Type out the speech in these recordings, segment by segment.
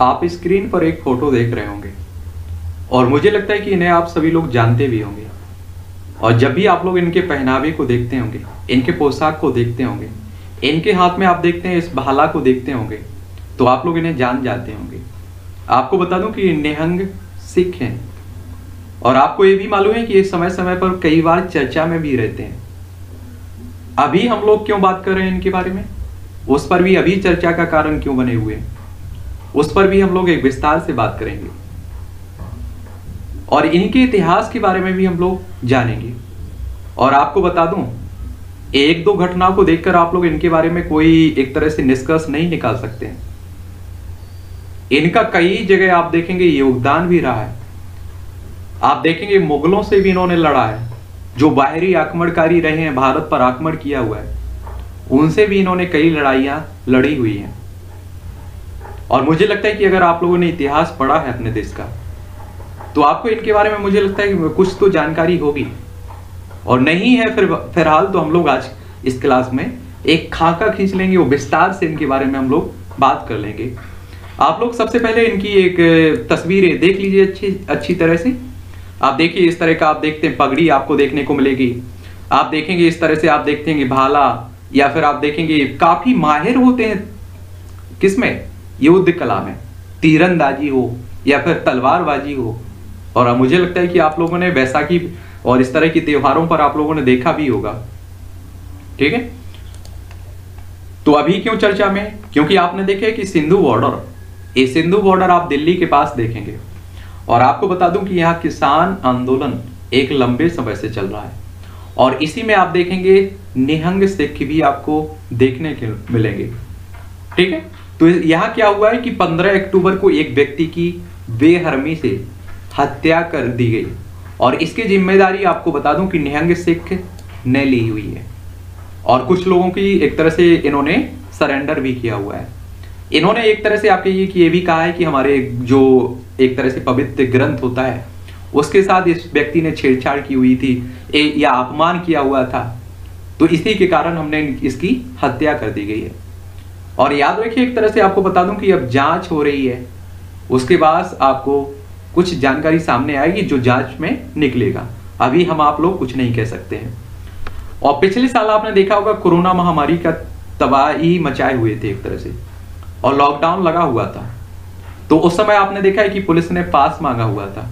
आप स्क्रीन पर एक फ़ोटो देख रहे होंगे। और मुझे लगता है कि इन्हें आप सभी लोग जानते भी होंगे। और जब भी आप लोग इनके पहनावे को देखते होंगे, इनके पोशाक को देखते होंगे, इनके हाथ में आप देखते हैं इस भाला को देखते होंगे तो आप लोग इन्हें जान जाते होंगे। आपको बता दूँ कि निहंग सिख हैं। और आपको ये भी मालूम है कि ये समय समय पर कई बार चर्चा में भी रहते हैं। अभी हम लोग क्यों बात कर रहे हैं इनके बारे में? उस पर भी अभी चर्चा का कारण क्यों बने हुए हैं? उस पर भी हम लोग एक विस्तार से बात करेंगे। और इनके इतिहास के बारे में भी हम लोग जानेंगे। और आपको बता दूँ, एक दो घटनाओं को देखकर आप लोग इनके बारे में कोई एक तरह से निष्कर्ष नहीं निकाल सकते। हैं इनका कई जगह आप देखेंगे, योगदान भी रहा है। आप देखेंगे, मुगलों से भी इन्होंने लड़ा है। जो बाहरी आक्रमणकारी रहे हैं, भारत पर आक्रमण किया हुआ है। उनसे भी इन्होंने कई लड़ाइयाँ लड़ी हुई हैं। और मुझे लगता है कि अगर आप लोगों ने इतिहास पढ़ा है अपने देश का तो आपको इनके बारे में मुझे लगता है कि कुछ तो जानकारी होगी। और नहीं है फिर फ़िलहाल तो हम लोग आज इस क्लास में एक खाका खींच लेंगे, वो विस्तार से इनके बारे में हम लोग बात कर लेंगे। आप लोग सबसे पहले इनकी एक तस्वीरें देख लीजिए अच्छी अच्छी तरह से। आप देखिए इस तरह का आप देखते हैं, पगड़ी आपको देखने को मिलेगी। आप देखेंगे इस तरह से आप देखते हैं भाला, या फिर आप देखेंगे काफ़ी माहिर होते हैं। किसमें? युद्ध कला में, तीरंदाजी हो या फिर तलवारबाजी हो। और मुझे लगता है कि आप लोगों ने बैसाखी और इस तरह के त्योहारों पर आप लोगों ने देखा भी होगा। ठीक है? तो अभी क्यों चर्चा में? क्योंकि आपने देखे कि सिंधु बॉर्डर ये सिंधु बॉर्डर आप दिल्ली के पास देखेंगे। और आपको बता दूँ कि यहाँ किसान आंदोलन एक लंबे समय से चल रहा है। और इसी में आप देखेंगे, निहंग सिख भी आपको देखने के मिलेंगे। ठीक है? तो यहाँ क्या हुआ है कि 15 अक्टूबर को एक व्यक्ति की बेहरमी से हत्या कर दी गई। और इसकी ज़िम्मेदारी आपको बता दूँ कि निहंग सिख ने ली हुई है। और कुछ लोगों की एक तरह से इन्होंने सरेंडर भी किया हुआ है। इन्होंने एक तरह से आपके ये ये भी कहा है कि हमारे जो एक तरह से पवित्र ग्रंथ होता है उसके साथ इस व्यक्ति ने छेड़छाड़ की हुई थी ए, या अपमान किया हुआ था। तो इसी के कारण हमने इसकी हत्या कर दी गई है। और याद रखिए, एक तरह से आपको बता दूँ कि अब जाँच हो रही है। उसके बाद आपको कुछ जानकारी सामने आएगी जो जाँच में निकलेगा। अभी हम आप लोग कुछ नहीं कह सकते हैं। और पिछले साल आपने देखा होगा, कोरोना महामारी का तबाही मचाए हुए थे एक तरह से, और लॉकडाउन लगा हुआ था। तो उस समय आपने देखा है कि पुलिस ने पास मांगा हुआ था।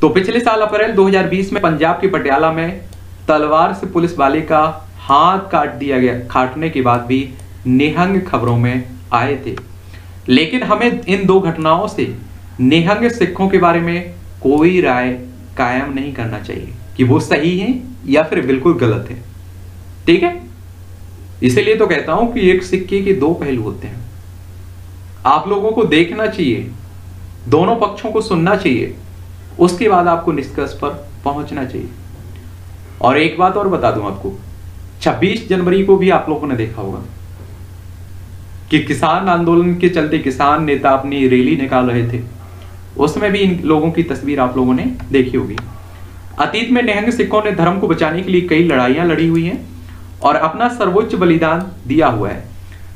तो पिछले साल अप्रैल 2020 में पंजाब के पटियाला में तलवार से पुलिस वाले का हाथ काट दिया गया। काटने के बाद भी निहंग खबरों में आए थे। लेकिन हमें इन दो घटनाओं से, निहंग सिखों के बारे में कोई राय कायम नहीं करना चाहिए कि वो सही है या फिर बिल्कुल गलत है। ठीक है? इसीलिए तो कहता हूँ कि एक सिक्के के दो पहलू होते हैं। आप लोगों को देखना चाहिए, दोनों पक्षों को सुनना चाहिए, उसके बाद आपको निष्कर्ष पर पहुँचना चाहिए। और एक बात और बता दूँ आपको 26 जनवरी को भी आप लोगों ने देखा होगा। कि किसान आंदोलन के चलते किसान नेता अपनी रैली निकाल रहे थे। उसमें भी इन लोगों की तस्वीर आप लोगों ने देखी होगी। अतीत में निहंग सिखों ने धर्म को बचाने के लिए कई लड़ाइयाँ लड़ी हुई हैं और अपना सर्वोच्च बलिदान दिया हुआ है।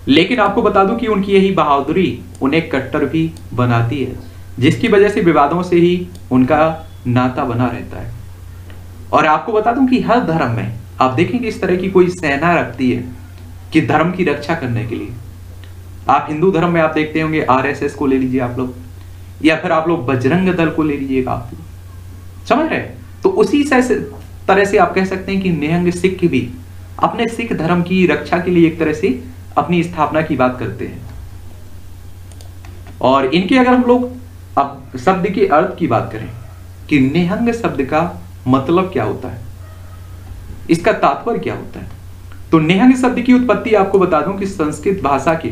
लेकिन आपको बता दूँ कि उनकी यही बहादुरी उन्हें कट्टर भी बनाती है, जिसकी वजह से विवादों से ही उनका नाता बना रहता है। और आपको बता दूँ कि हर धर्म में आप देखेंगे इस तरह की कोई सेना रखती है कि धर्म की रक्षा करने के लिए। आप हिंदू धर्म में आप देखते होंगे आरएसएस को ले लीजिए आप लोग, या फिर आप लोग बजरंग दल को ले लीजिएगा आप लोग। समझ रहे? तो उसी से तरह से आप कह सकते हैं कि निहंग सिख भी अपने सिख धर्म की रक्षा के लिए एक तरह से अपनी स्थापना की बात करते हैं। और इनके अगर हम लोग अब शब्द के अर्थ की बात करें, कि निहंग शब्द का मतलब क्या होता है? इसका तात्पर्य क्या होता है? तो निहंग शब्द की उत्पत्ति आपको बता दूँ कि संस्कृत भाषा के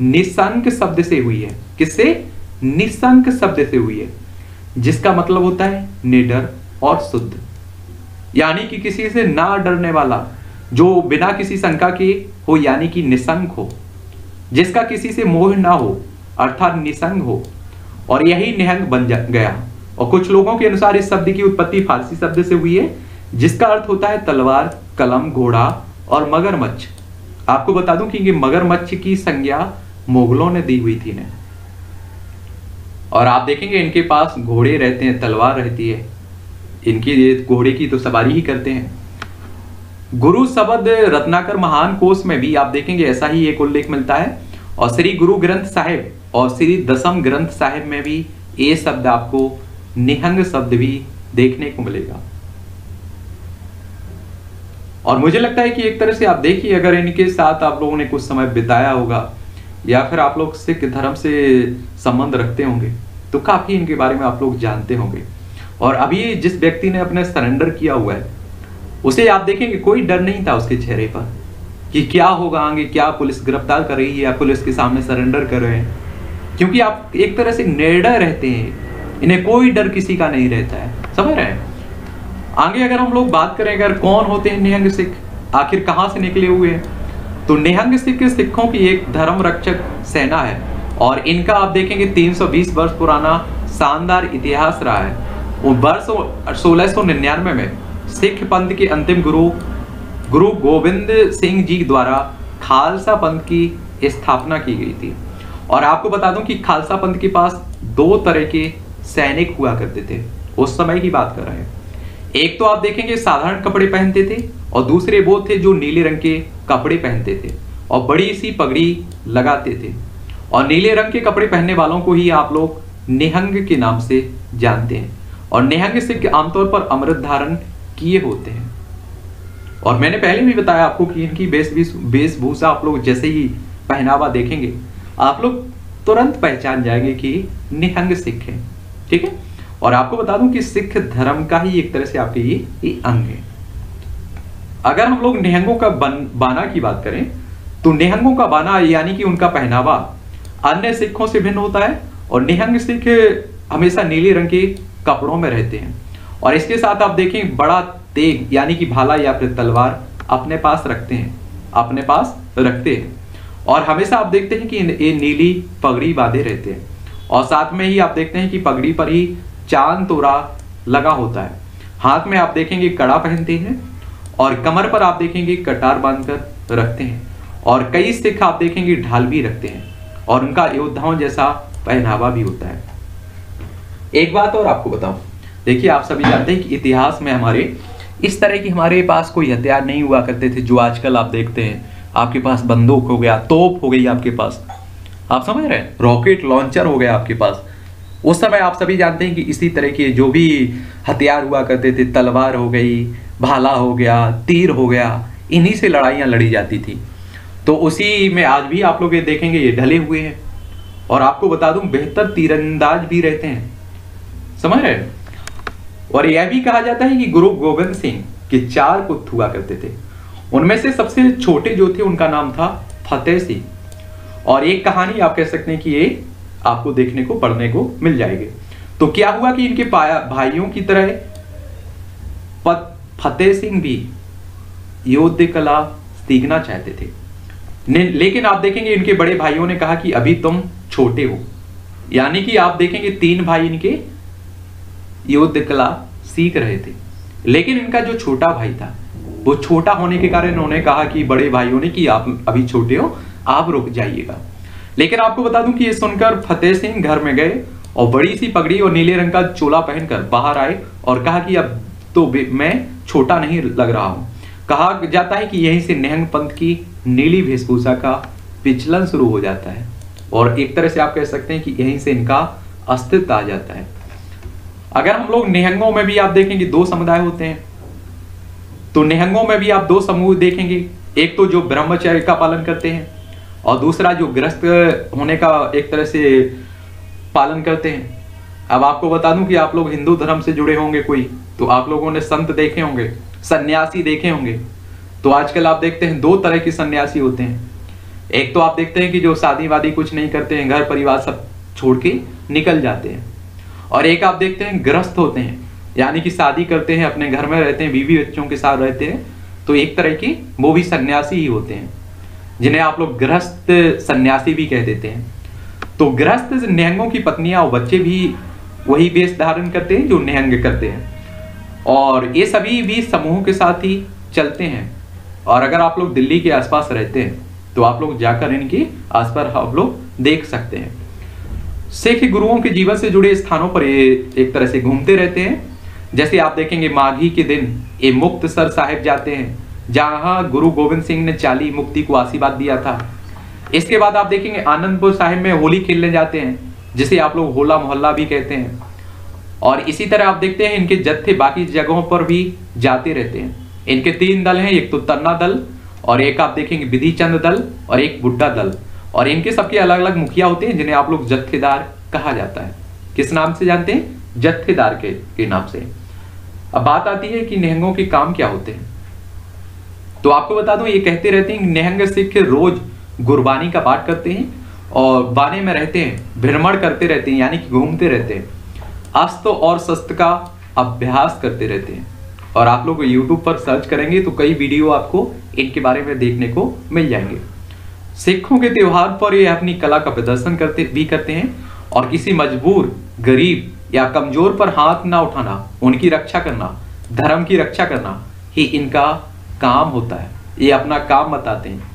निशंक शब्द से हुई है। किससे निसंक शब्द से हुई है। जिसका मतलब होता है निडर और शुद्ध। यानी कि किसी से ना डरने वाला, जो बिना किसी शंका के हो, यानी कि निसंग हो। जिसका किसी से मोह ना हो, अर्थात निसंग हो, और यही निहंग बन गया। और कुछ लोगों के अनुसार इस शब्द की उत्पत्ति फारसी शब्द से हुई है, जिसका अर्थ होता है तलवार, कलम, घोड़ा और मगरमच्छ। आपको बता दूँ कि ये मगरमच्छ की संज्ञा मुगलों ने दी हुई थी ने और आप देखेंगे इनके पास घोड़े रहते हैं, तलवार रहती है। इनकी घोड़े की तो सवारी ही करते हैं। गुरु शब्द रत्नाकर महान कोष में भी आप देखेंगे ऐसा ही एक उल्लेख मिलता है। और श्री गुरु ग्रंथ साहिब और श्री दसम ग्रंथ साहिब में भी ये शब्द आपको निहंग शब्द भी देखने को मिलेगा। और मुझे लगता है कि एक तरह से आप देखिए, अगर इनके साथ आप लोगों ने कुछ समय बिताया होगा, या फिर आप लोग सिख धर्म से संबंध रखते होंगे तो काफ़ी इनके बारे में आप लोग जानते होंगे। और अभी जिस व्यक्ति ने अपने सरेंडर किया हुआ है, उसे आप देखेंगे, कोई डर नहीं था उसके चेहरे पर, कि क्या होगा आगे, क्या पुलिस गिरफ़्तार कर रही है, या पुलिस के सामने सरेंडर कर रहे हैं। क्योंकि आप एक तरह से निर्डर रहते हैं, इन्हें कोई डर किसी का नहीं रहता है। समझ रहे हैं? आगे अगर हम लोग बात करें, अगर कौन होते हैं निहंग सिख? आखिर कहाँ से निकले हुए हैं? तो निहंग सिख सिखों की एक धर्म रक्षक सेना है और इनका आप देखेंगे 320 वर्ष पुराना शानदार इतिहास रहा है। वर्ष सोलह में सिख पंथ के अंतिम गुरु गुरु गोविंद सिंह जी द्वारा खालसा पंथ की स्थापना की गई थी। और आपको बता दूँ कि खालसा पंथ के पास दो तरह के सैनिक हुआ करते थे। उस समय की बात कर रहे हैं। एक तो आप देखेंगे साधारण कपड़े पहनते थे और दूसरे वो थे जो नीले रंग के कपड़े पहनते थे और बड़ी सी पगड़ी लगाते थे। और नीले रंग के कपड़े पहनने वालों को ही आप लोग निहंग के नाम से जानते हैं। और निहंग सिख आमतौर पर अमृत धारण किए होते हैं। और मैंने पहले भी बताया आपको कि इनकी वेशभूषा आप लोग जैसे ही पहनावा देखेंगे, आप लोग तुरंत पहचान जाएँगे कि निहंग सिख है। ठीक है? और आपको बता दूँ कि सिख धर्म का ही एक तरह से आपके ये, अंग है। अगर हम लोग निहंगों का बन, बाना की बात करें तो निहंगों का बाना यानी कि उनका पहनावा अन्य सिखों से भिन्न होता है और निहंग सिख हमेशा नीले रंग के कपड़ों में रहते हैं। और इसके साथ आप देखें बड़ा तेग यानी कि भाला या फिर तलवार अपने पास रखते हैं अपने पास रखते हैं। और हमेशा आप देखते हैं कि ये नीली पगड़ी बांधे रहते हैं। और साथ में ही आप देखते हैं कि पगड़ी पर ही चाँद तोरा लगा होता है। हाथ में आप देखेंगे कड़ा पहनते हैं और कमर पर आप देखेंगे कटार बांधकर रखते हैं और कई सिख आप देखेंगे ढाल भी रखते हैं और उनका योद्धाओं जैसा पहनावा भी होता है। एक बात और आपको बताऊँ। देखिए, आप सभी जानते हैं कि इतिहास में हमारे इस तरह की हमारे पास कोई हथियार नहीं हुआ करते थे जो आजकल आप देखते हैं। आपके पास बंदूक हो गया, तोप हो गई आपके पास। आप समझ रहे हैं? रॉकेट लॉन्चर हो गया आपके पास। उस समय आप सभी जानते हैं कि इसी तरह के जो भी हथियार हुआ करते थे, तलवार हो गई, भाला हो गया, तीर हो गया, इन्हीं से लड़ाइयाँ लड़ी जाती थी। तो उसी में आज भी आप लोग ये देखेंगे, ये ढले हुए हैं। और आपको बता दूँ, बेहतर तीरंदाज भी रहते हैं। समझ रहे और यह भी कहा जाता है कि गुरु गोविंद सिंह के चार पुत्र हुआ करते थे। उनमें से सबसे छोटे जो थे, उनका नाम था फतेह सिंह। और एक कहानी आप कह सकते हैं कि ये आपको देखने को, पढ़ने को मिल जाएगी। तो क्या हुआ कि इनके भाइयों की तरह फतेह सिंह भी योद्ध कला सीखना चाहते थे। लेकिन आप देखेंगे, इनके बड़े भाइयों ने कहा कि अभी तुम छोटे हो। यानी कि आप देखेंगे, तीन भाई इनके युद्ध कला सीख रहे थे। लेकिन इनका जो छोटा भाई था, वो छोटा होने के कारण उन्होंने कहा कि बड़े भाइयों ने कि आप अभी छोटे हो, आप रुक जाइएगा। लेकिन आपको बता दूँ कि ये सुनकर फतेह सिंह घर में गए और बड़ी सी पगड़ी और नीले रंग का चोला पहनकर बाहर आए और कहा कि अब तो मैं छोटा नहीं लग रहा हूँ। कहा जाता है कि यहीं से निहंग पंथ की नीली वेशभूषा का विचलन शुरू हो जाता है और एक तरह से आप कह सकते हैं कि यहीं से इनका अस्तित्व आ जाता है। अगर हम लोग निहंगों में भी आप देखेंगे, दो समुदाय होते हैं। तो निहंगों में भी आप दो समूह देखेंगे। एक तो जो ब्रह्मचर्य का पालन करते हैं और दूसरा जो ग्रस्त होने का एक तरह से पालन करते हैं। अब आपको बता दूँ कि आप लोग हिंदू धर्म से जुड़े होंगे कोई तो आप लोगों ने संत देखे होंगे, सन्यासी देखे होंगे। तो आजकल आप देखते हैं दो तरह के सन्यासी होते हैं। एक तो आप देखते हैं कि जो शादी वादी कुछ नहीं करते हैं, घर परिवार सब छोड़ के निकल जाते हैं। और एक आप देखते हैं ग्रस्त होते हैं, यानी कि शादी करते हैं, अपने घर में रहते हैं, बीवी बच्चों के साथ रहते हैं तो एक तरह की वो भी सन्यासी ही होते हैं। जिन्हें आप लोग गृहस्थ सन्यासी भी कह देते हैं। तो गृहस्थ निहंगों की पत्नियाँ और बच्चे भी वही वेश धारण करते हैं जो निहंग करते हैं। और ये सभी भी समूह के साथ ही चलते हैं। और अगर आप लोग दिल्ली के आसपास रहते हैं तो आप लोग जाकर इनके आसपास आप लोग देख सकते हैं। सिख गुरुओं के जीवन से जुड़े स्थानों पर ये एक तरह से घूमते रहते हैं। जैसे आप देखेंगे माघी के दिन ये मुक्तसर साहिब जाते हैं। जहाँ गुरु गोविंद सिंह ने चाली मुक्ति को आशीर्वाद दिया था। इसके बाद आप देखेंगे आनंदपुर साहिब में होली खेलने जाते हैं जिसे आप लोग होला मोहल्ला भी कहते हैं। और इसी तरह आप देखते हैं इनके जत्थे बाकी जगहों पर भी जाते रहते हैं। इनके तीन दल हैं एक तो तन्ना दल और एक आप देखेंगे विधि चंद दल और एक बुड्ढा दल। और इनके सबके अलग अलग मुखिया होते हैं जिन्हें आप लोग जत्थेदार कहा जाता है। किस नाम से जानते हैं? जत्थेदार के, के नाम से। अब बात आती है कि निहंगों के काम क्या होते हैं। तो आपको बता दूँ, ये कहते रहते हैं निहंग सिख रोज गुरबानी का पाठ करते हैं और बाने में रहते हैं, भ्रमण करते रहते हैं, यानी कि घूमते रहते हैं। अस्त्र और शस्त्र का अभ्यास करते रहते हैं। और आप लोग यूट्यूब पर सर्च करेंगे तो कई वीडियो आपको इनके बारे में देखने को मिल जाएँगे। सिखों के त्योहार पर ये अपनी कला का प्रदर्शन करते, भी करते हैं और किसी मजबूर, गरीब या कमज़ोर पर हाथ ना उठाना, उनकी रक्षा करना, धर्म की रक्षा करना ही इनका काम होता है। ये अपना काम बताते हैं।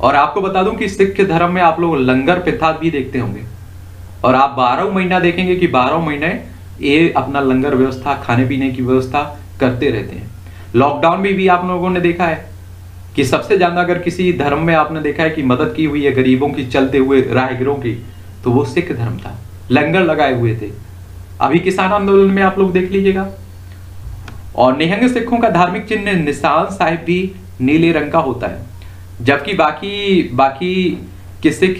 और आपको बता दूँ कि सिख धर्म में आप लोग लंगर प्रथा भी देखते होंगे। और आप बारह महीना देखेंगे कि बारह महीने ये अपना लंगर व्यवस्था, खाने पीने की व्यवस्था करते रहते हैं। लॉकडाउन में भी भी आप लोगों ने देखा है कि सबसे ज़्यादा अगर किसी धर्म में आपने देखा है कि मदद की हुई है गरीबों की, चलते हुए राहगीरों की तो वो सिख धर्म था। लंगर लगाए हुए थे। अभी किसान आंदोलन में आप लोग देख लीजिएगा। और निहंग सिखों का धार्मिक चिन्ह निशान साहिब भी नीले रंग का होता है। जबकि बाकी बाकी के सिख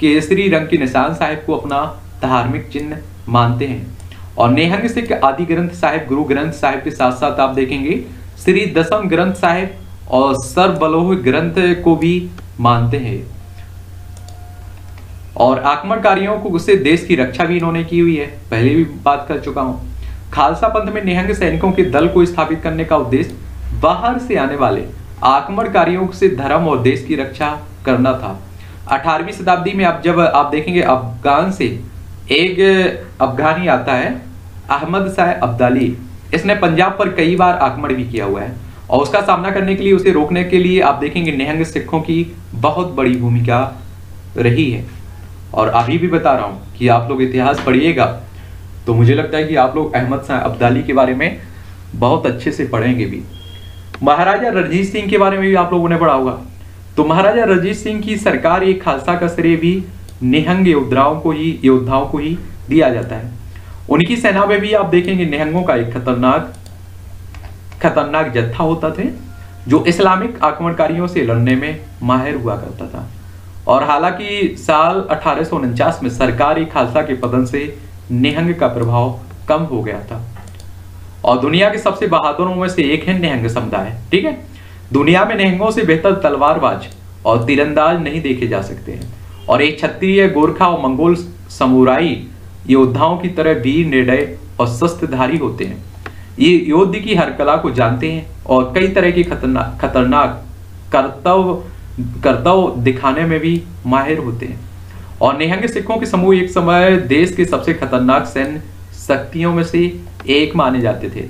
केसरी रंग की निशान साहिब को अपना धार्मिक चिन्ह मानते हैं। और नेहंग सिख आदि ग्रंथ साहिब, गुरु ग्रंथ साहिब के साथ साथ आप देखेंगे, श्री दसम ग्रंथ साहिब और सर्वलोह ग्रंथ को भी मानते हैं। और आक्रमणकारियों को उससे देश की रक्षा भी इन्होंने की हुई है। पहले भी बात कर चुका हूँ। खालसा पंथ में निहंग सैनिकों के दल को स्थापित करने का उद्देश्य बाहर से आने वाले आक्रमणकारियों से धर्म और देश की रक्षा करना था। 18वीं शताब्दी में आप जब आप देखेंगे अफगान से एक अफगानी आता है, अहमद शाह अब्दाली। इसने पंजाब पर कई बार आक्रमण भी किया हुआ है और उसका सामना करने के लिए, उसे रोकने के लिए आप देखेंगे निहंग सिखों की बहुत बड़ी भूमिका रही है। और अभी भी बता रहा हूँ कि आप लोग इतिहास पढ़िएगा। तो मुझे लगता है कि आप लोग अहमद शाह अब्दाली के बारे में बहुत अच्छे से पढ़ेंगे भी। महाराजा रणजीत सिंह के बारे में भी आप लोगों ने पढ़ा होगा। तो महाराजा रणजीत सिंह की सरकार एक खालसा का श्रेय भी निहंग योद्धाओं को ही योद्धाओं को ही दिया जाता है। उनकी सेना में भी आप देखेंगे निहंगों का एक खतरनाक खतरनाक जत्था होता थे, जो इस्लामिक आक्रमणकारियों से लड़ने में माहिर हुआ करता था। और हालाँकि साल अठारह सौ उनचास में सरकारी खालसा के पतन से निहंग का प्रभाव कम हो गया था। और दुनिया के सबसे बहादुरों में से एक है निहंग समुदाय, ठीक है? दुनिया में निहंगों से बेहतर तलवारबाज और तीरंदाज नहीं देखे जा सकते हैं। और एक क्षत्रिय, गोरखा और मंगोल समुराई योद्धाओं की तरह वीर निर्णय और शस्त्रधारी होते हैं। ये योद्ध की हर कला को जानते हैं और कई तरह की खतरनाक खतरनाक कर्तव्य कर्तव्य दिखाने में भी माहिर होते हैं। और निहंग सिखों के समूह एक समय देश के सबसे खतरनाक सैन्य शक्तियों में से एक माने जाते थे।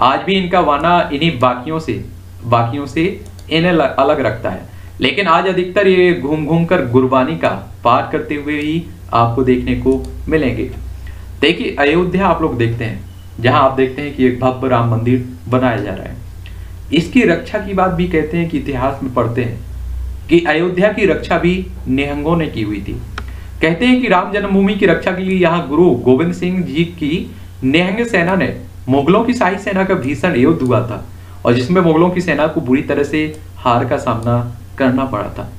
आज भी इनका वाना इन्हीं बाकियों से बाकियों से इन्हें अलग रखता है। लेकिन आज अधिकतर ये घूम घूम कर गुरबानी का पाठ करते हुए ही आपको देखने को मिलेंगे। देखिए, अयोध्या आप लोग देखते हैं, जहाँ आप देखते हैं कि एक भव्य राम मंदिर बनाया जा रहा है। इसकी रक्षा की बात भी कहते हैं कि इतिहास में पढ़ते हैं कि अयोध्या की रक्षा भी निहंगों ने की हुई थी। कहते हैं कि राम जन्मभूमि की रक्षा के लिए यहाँ गुरु गोविंद सिंह जी की निहंग सेना ने मुगलों की शाही सेना का भीषण युद्ध हुआ था और जिसमें मुगलों की सेना को बुरी तरह से हार का सामना करना पड़ा था।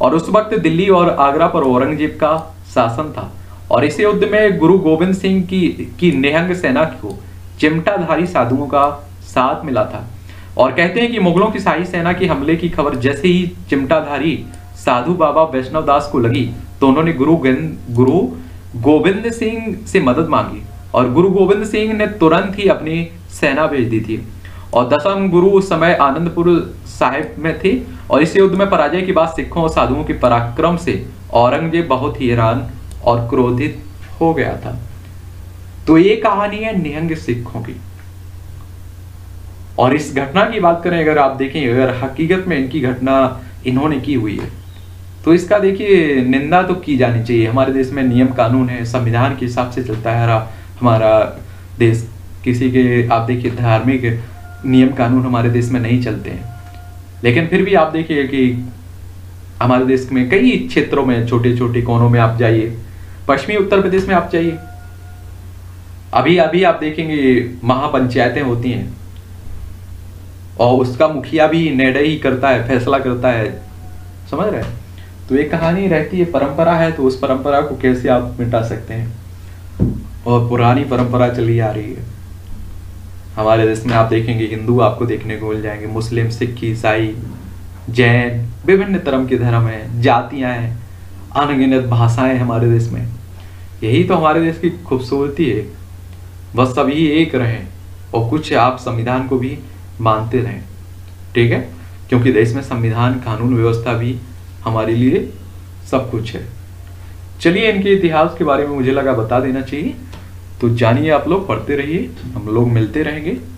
और उस वक्त दिल्ली और आगरा पर औरंगज़ेब का शासन था और इस युद्ध में गुरु गोविंद सिंह की की निहंग सेना को चिमटाधारी साधुओं का साथ मिला था। और कहते हैं कि मुगलों की शाही सेना की हमले की खबर जैसे ही चिमटाधारी साधु बाबा वैष्णव दास को लगी तो उन्होंने गुरु गुरु गोविंद सिंह से मदद मांगी, और गुरु गोविंद सिंह ने तुरंत ही अपनी सेना भेज दी थी। और दसम गुरु उस समय आनंदपुर साहिब में थे, और इस युद्ध में पराजय के बाद सिखों और साधुओं के पराक्रम से औरंगज़ेब बहुत ही हैरान और क्रोधित हो गया था। तो ये कहानी है निहंग सिखों की। और इस घटना की बात करें, अगर आप देखें, अगर हकीकत में इनकी घटना इन्होंने की हुई है। तो इसका देखिए, निंदा तो की जानी चाहिए। हमारे देश में नियम कानून है, संविधान के हिसाब से चलता है हमारा देश। किसी के, आप देखिए, धार्मिक नियम कानून हमारे देश में नहीं चलते हैं। लेकिन फिर भी आप देखिए कि हमारे देश में कई क्षेत्रों में छोटे छोटे कोनों में आप जाइए। पश्चिमी उत्तर प्रदेश में आप जाइए। अभी अभी आप देखेंगे, महापंचायतें होती हैं। और उसका मुखिया भी निर्णय ही करता है, फैसला करता है। समझ रहे हैं? तो एक कहानी रहती है, परंपरा है तो उस परंपरा को कैसे आप मिटा सकते हैं? और पुरानी परंपरा चली आ रही है। हमारे देश में आप देखेंगे, हिंदू आपको देखने को मिल जाएँगे, मुस्लिम सिख ईसाई, जैन, विभिन्न धर्म के धर्म हैं, जातियाँ हैं, अनगिनत भाषाएँ हमारे देश में। यही तो हमारे देश की खूबसूरती है। बस सभी एक रहें, और कुछ आप संविधान को भी मानते रहें। ठीक है? क्योंकि देश में संविधान, कानून, व्यवस्था भी हमारे लिए सब कुछ है। चलिए इनके इतिहास के बारे में मुझे लगा बता देना चाहिए। तो जानिए आप लोग, पढ़ते रहिए। हम लोग मिलते रहेंगे।